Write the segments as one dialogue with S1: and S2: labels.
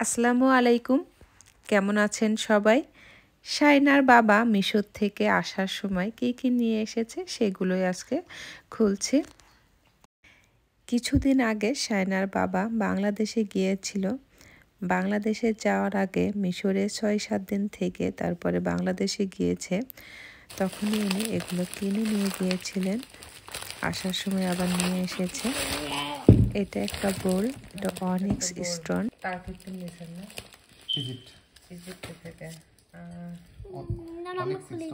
S1: আসসালামু আলাইকুম। কেমন আছেন সবাই? শাইনার বাবা মিশর থেকে আসার সময় কী কী নিয়ে এসেছে সেগুলোই আজকে খুলছি। কিছুদিন আগে শাইনার বাবা বাংলাদেশে গিয়েছিল। বাংলাদেশে যাওয়ার আগে মিশরে ছয় সাত দিন থেকে তারপরে বাংলাদেশে গিয়েছে। তখনই উনি এগুলো কিনে নিয়ে গিয়েছিলেন। আসার সময় আবার নিয়ে এসেছে। এটা একটা বোল এটা অনিক্স স্টোন।
S2: নিয়েছেন না
S3: ইজিপ্ট।
S2: ইজিপ্ট থেকে
S4: না আমি খুলে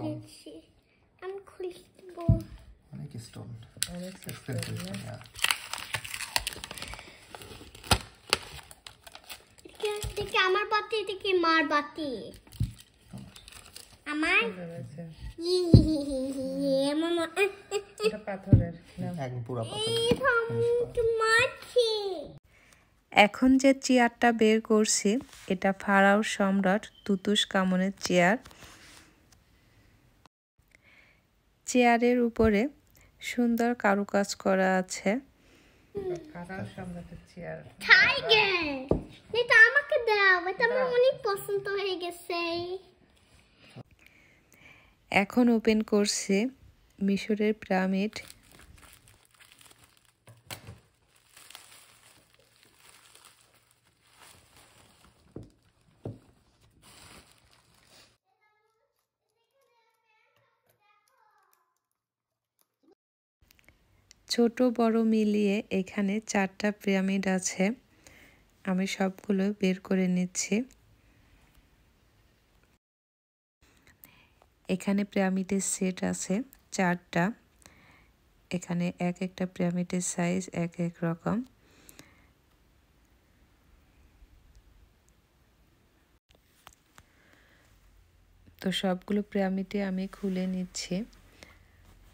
S4: আমি
S3: অনেক স্টোন।
S2: অনেক
S3: এক্সপেন্সিভ
S4: এদিকে আমার বাতি এদিকে মার বাতি। আমার। মা-
S2: এটা পাথরের
S3: এক পুরা পাতা
S4: এটা আমি মারছি।
S1: এখন যে চেয়ারটা বের করছি এটা ফারাও সম্রাট তুতুস কামনের চেয়ার। চেয়ারের উপরে সুন্দর কারুকাজ করা আছে।
S4: হয়ে
S1: এখন ওপেন করছে মিশরের পিরামিড। ছোট, বড় মিলিয়ে এখানে চারটা পিরামিড আছে। আমি সবগুলো বের করে নিচ্ছি। এখানে পিরামিডের সেট আছে। চারটা। এখানে এক একটা পিরামিডের সাইজ এক এক রকম। তো সবগুলো পিরামিডে আমি খুলে নিচ্ছি।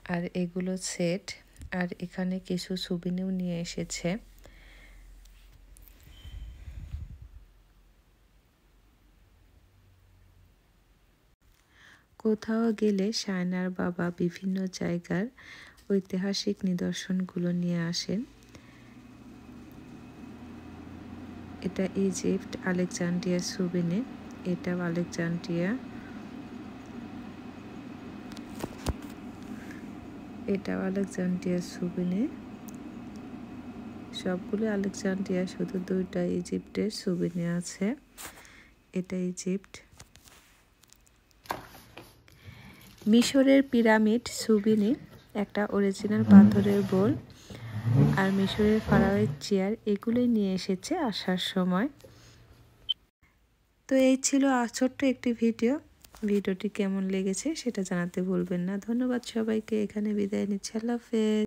S1: আর এগুলো সেট আর এখানে কিছু সুবিনিও নিয়ে এসেছে। কোথাও গেলে সায়নার বাবা বিভিন্ন জায়গার ঐতিহাসিক নিদর্শনগুলো নিয়ে আসেন। এটা ইজিপ্ট আলেকজান্ড্রিয়া সুবিনে, এটাও আলেকজান্ড্রিয়া এটাও আলেকজান্ড্রিয়া সুবিনে। সবগুলো আলেকজান্ড্রিয়া শুধু দুইটা ইজিপ্টের সুবিনে আছে। এটা ইজিপ্ট। মিশরের পিরামিড সুবিনি, একটা অরিজিনাল পাথরের বোল আর মিশরের ফারাওয়ের চেয়ার, এগুলোই নিয়ে এসেছে আসার সময়। তো এই ছিল ছোট্ট একটি ভিডিও। ভিডিওটি কেমন লেগেছে সেটা জানাতে ভুলবেন না। ধন্যবাদ সবাইকে। এখানে বিদায় নিচ্ছি। আল্লাহ হাফেজ।